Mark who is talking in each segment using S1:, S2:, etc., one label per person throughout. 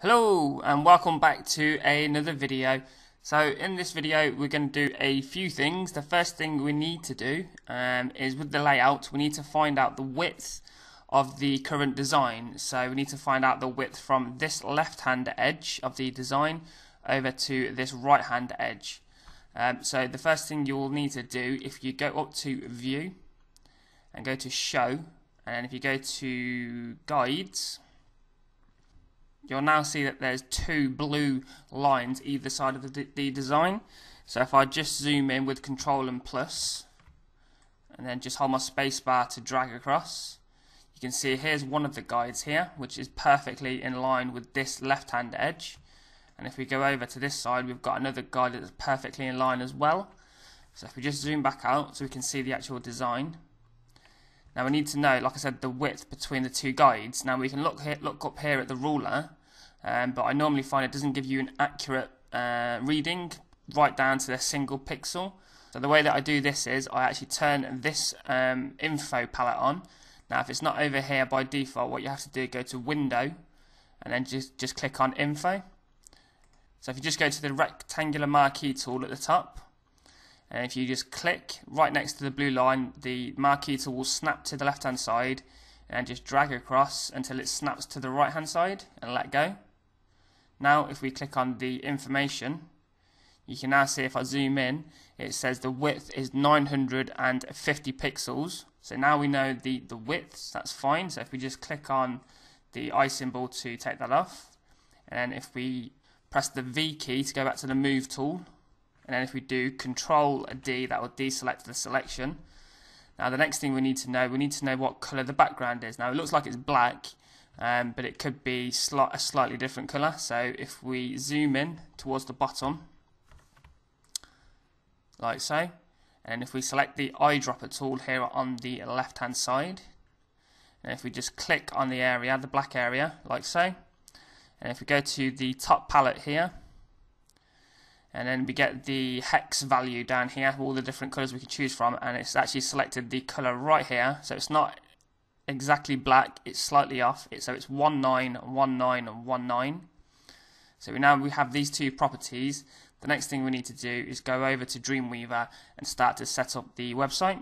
S1: Hello and welcome back to another video. So in this video we're going to do a few things. The first thing we need to do um, is with the layout we need to find out the width of the current design. So we need to find out the width from this left hand edge of the design over to this right hand edge. Um, so the first thing you will need to do if you go up to view and go to show and if you go to guides you'll now see that there's two blue lines either side of the, the design. So if I just zoom in with Control and plus, and then just hold my spacebar to drag across, you can see here's one of the guides here, which is perfectly in line with this left-hand edge. And if we go over to this side, we've got another guide that's perfectly in line as well. So if we just zoom back out so we can see the actual design. Now we need to know, like I said, the width between the two guides. Now we can look here, look up here at the ruler um, but I normally find it doesn't give you an accurate uh, reading right down to the single pixel. So the way that I do this is I actually turn this um, info palette on. Now if it's not over here by default, what you have to do is go to window and then just, just click on info. So if you just go to the rectangular marquee tool at the top, and if you just click right next to the blue line, the marquee tool will snap to the left hand side and just drag across until it snaps to the right hand side and let go. Now if we click on the information, you can now see if I zoom in, it says the width is 950 pixels. So now we know the, the width, that's fine. So if we just click on the eye symbol to take that off, and then if we press the V key to go back to the move tool, and then if we do Control D, that will deselect the selection. Now the next thing we need to know, we need to know what colour the background is. Now it looks like it's black, um, but it could be a slightly different colour. So if we zoom in towards the bottom, like so, and if we select the eyedropper tool here on the left hand side, and if we just click on the area, the black area, like so, and if we go to the top palette here, and then we get the hex value down here, all the different colours we can choose from, and it's actually selected the colour right here, so it's not exactly black, it's slightly off, It's, so it's 1, 9, 1, 9, 1, 9. So now we have these two properties. The next thing we need to do is go over to Dreamweaver and start to set up the website.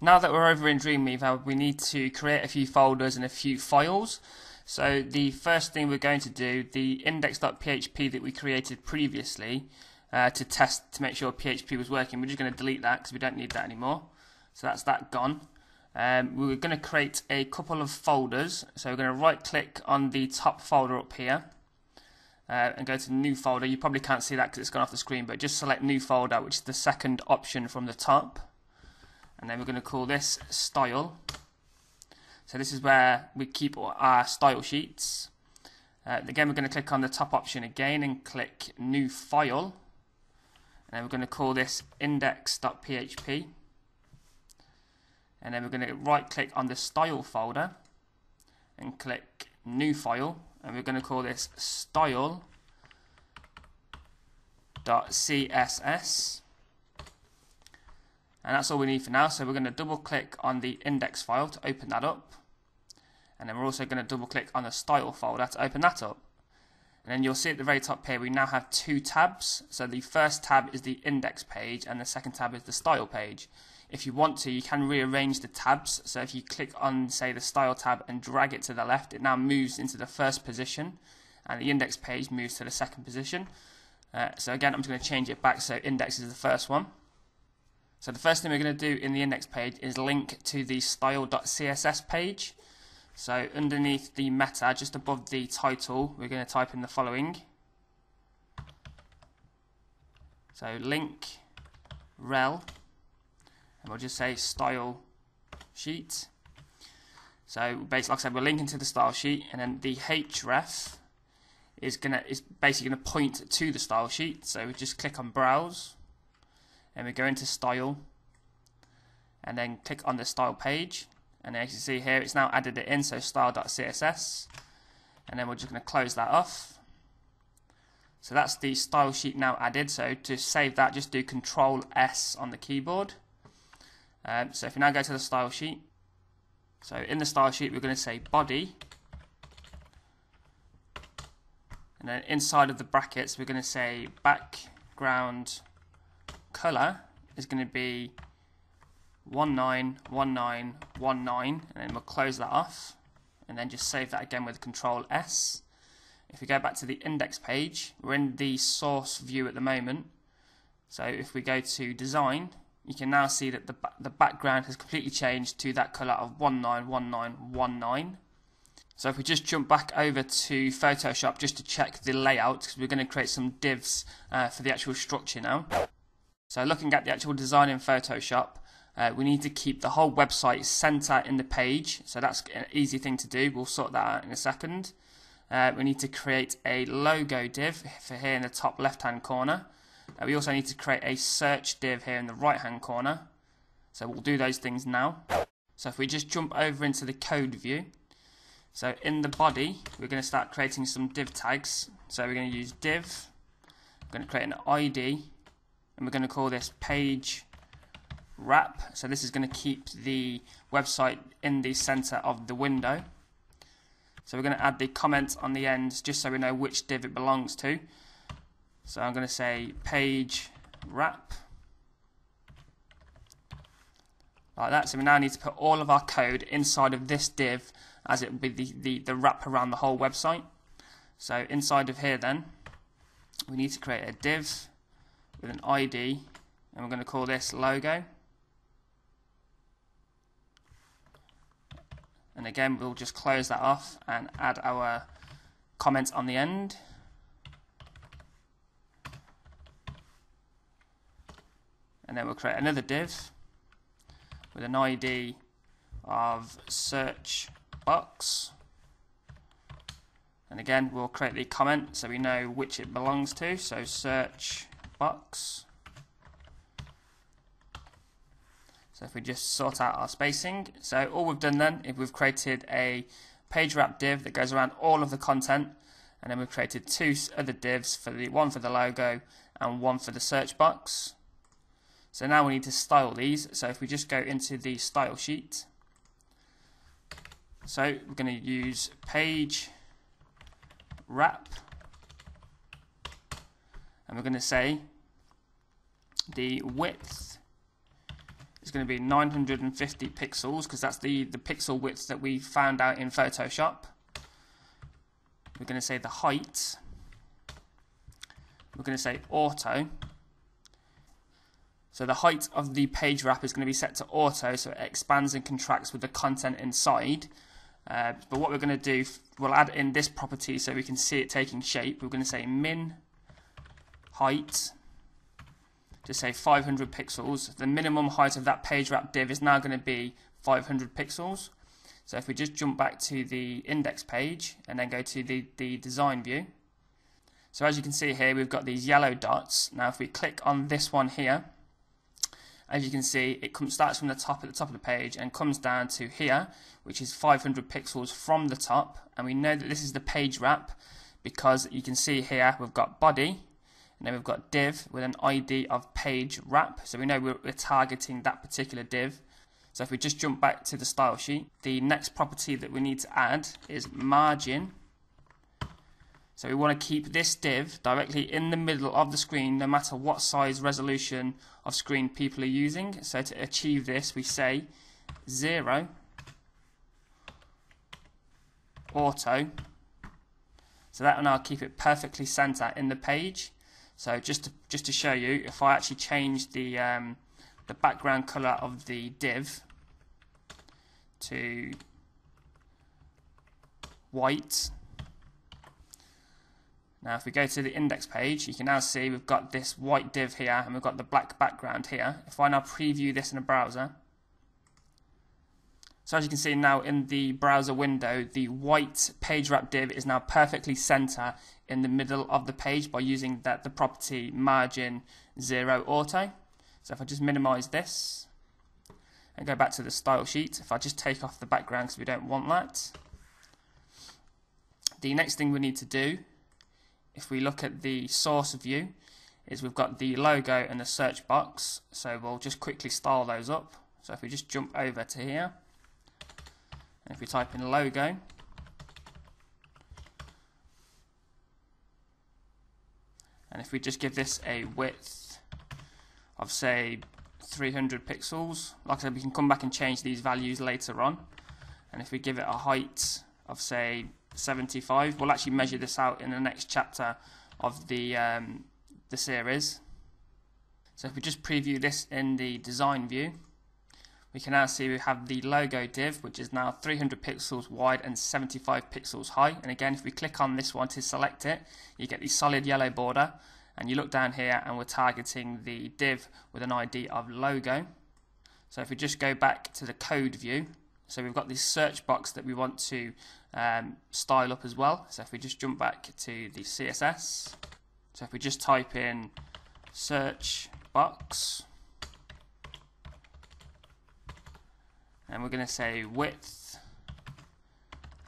S1: Now that we're over in Dreamweaver, we need to create a few folders and a few files. So the first thing we're going to do, the index.php that we created previously uh, to test to make sure PHP was working, we're just going to delete that because we don't need that anymore. So that's that gone. Um, we're going to create a couple of folders. So we're going to right click on the top folder up here uh, and go to new folder. You probably can't see that because it's gone off the screen, but just select new folder, which is the second option from the top. And then we're going to call this style. So this is where we keep our style sheets. Uh, again, we're going to click on the top option again and click new file. And then we're going to call this index.php and then we're going to right click on the style folder and click new file. And we're going to call this style.css and that's all we need for now. So we're going to double click on the index file to open that up. And then we're also going to double click on the style folder to open that up and then you'll see at the very top here we now have two tabs so the first tab is the index page and the second tab is the style page if you want to, you can rearrange the tabs. So if you click on, say, the style tab and drag it to the left, it now moves into the first position, and the index page moves to the second position. Uh, so again, I'm just going to change it back so index is the first one. So the first thing we're going to do in the index page is link to the style.css page. So underneath the meta, just above the title, we're going to type in the following. So link rel and we'll just say style sheet. So basically, like I said, we're linking to the style sheet, and then the href is gonna is basically gonna point to the style sheet. So we just click on browse, and we go into style, and then click on the style page, and as you see here, it's now added it in. So style.css, and then we're just gonna close that off. So that's the style sheet now added. So to save that, just do Control S on the keyboard. Um, so if we now go to the style sheet, so in the style sheet we're going to say body And then inside of the brackets, we're going to say background color is going to be 191919 and then we'll close that off and then just save that again with control S. If we go back to the index page, we're in the source view at the moment. So if we go to design, you can now see that the, the background has completely changed to that color of 191919. So if we just jump back over to Photoshop just to check the layout, because we're going to create some divs uh, for the actual structure now. So looking at the actual design in Photoshop, uh, we need to keep the whole website center in the page. So that's an easy thing to do. We'll sort that out in a second. Uh, we need to create a logo div for here in the top left hand corner. Uh, we also need to create a search div here in the right hand corner. So we'll do those things now. So if we just jump over into the code view. So in the body, we're going to start creating some div tags. So we're going to use div. We're going to create an ID. And we're going to call this page wrap. So this is going to keep the website in the center of the window. So we're going to add the comment on the end just so we know which div it belongs to. So I'm going to say page wrap. Like that. So we now need to put all of our code inside of this div as it will be the, the, the wrap around the whole website. So inside of here then, we need to create a div with an ID and we're going to call this logo. And again we'll just close that off and add our comments on the end. And then we'll create another div with an ID of search box. And again we'll create the comment so we know which it belongs to. So search box So if we just sort out our spacing, so all we've done then is we've created a page wrap div that goes around all of the content, and then we've created two other divs for the one for the logo and one for the search box. So now we need to style these. So if we just go into the style sheet, so we're going to use page wrap, and we're going to say the width is going to be 950 pixels because that's the, the pixel width that we found out in Photoshop. We're going to say the height. We're going to say auto. So the height of the page wrap is going to be set to auto, so it expands and contracts with the content inside. Uh, but what we're going to do, we'll add in this property so we can see it taking shape. We're going to say min height to say 500 pixels. The minimum height of that page wrap div is now going to be 500 pixels. So if we just jump back to the index page and then go to the, the design view. So as you can see here, we've got these yellow dots. Now if we click on this one here, as you can see, it comes, starts from the top at the top of the page and comes down to here, which is 500 pixels from the top. And we know that this is the page wrap because you can see here we've got body, and then we've got div with an ID of page wrap. So we know we're, we're targeting that particular div. So if we just jump back to the style sheet, the next property that we need to add is margin. So we want to keep this div directly in the middle of the screen no matter what size resolution of screen people are using. So to achieve this we say 0 auto so that will now keep it perfectly center in the page so just to, just to show you, if I actually change the um, the background color of the div to white. Now if we go to the index page, you can now see we've got this white div here and we've got the black background here. If I now preview this in a browser, so as you can see now in the browser window, the white page wrap div is now perfectly center in the middle of the page by using that the property margin zero auto. So if I just minimize this and go back to the style sheet, if I just take off the background because we don't want that. The next thing we need to do, if we look at the source view, is we've got the logo and the search box. So we'll just quickly style those up. So if we just jump over to here, if we type in logo, and if we just give this a width of say 300 pixels like I said we can come back and change these values later on. And if we give it a height of say 75 we'll actually measure this out in the next chapter of the um, the series. So if we just preview this in the design view we can now see we have the logo div which is now 300 pixels wide and 75 pixels high. And again if we click on this one to select it you get the solid yellow border. And you look down here and we're targeting the div with an ID of logo. So if we just go back to the code view so we've got this search box that we want to um, style up as well. So if we just jump back to the CSS, so if we just type in search box, and we're going to say width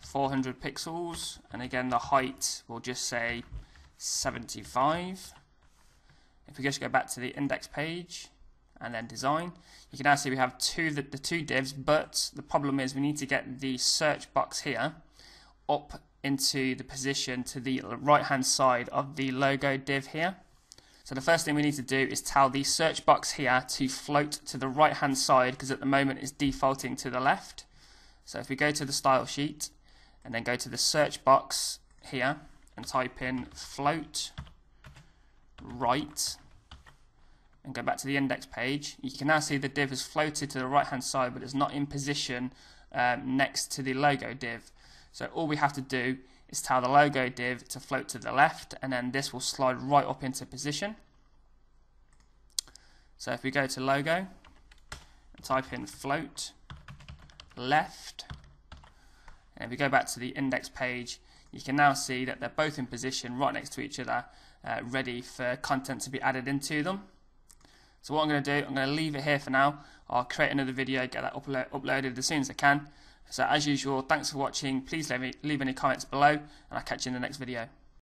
S1: 400 pixels, and again the height we'll just say 75. If we just go back to the index page, and then design. You can now see we have two the, the two divs, but the problem is we need to get the search box here up into the position to the right hand side of the logo div here. So the first thing we need to do is tell the search box here to float to the right hand side because at the moment it's defaulting to the left. So if we go to the style sheet and then go to the search box here and type in float right and go back to the index page, you can now see the div has floated to the right hand side but it's not in position um, next to the logo div. So all we have to do is tell the logo div to float to the left and then this will slide right up into position. So if we go to logo and type in float left and if we go back to the index page you can now see that they're both in position right next to each other uh, ready for content to be added into them. So what I'm going to do, I'm going to leave it here for now. I'll create another video, get that uplo uploaded as soon as I can. So as usual, thanks for watching. Please leave, leave any comments below, and I'll catch you in the next video.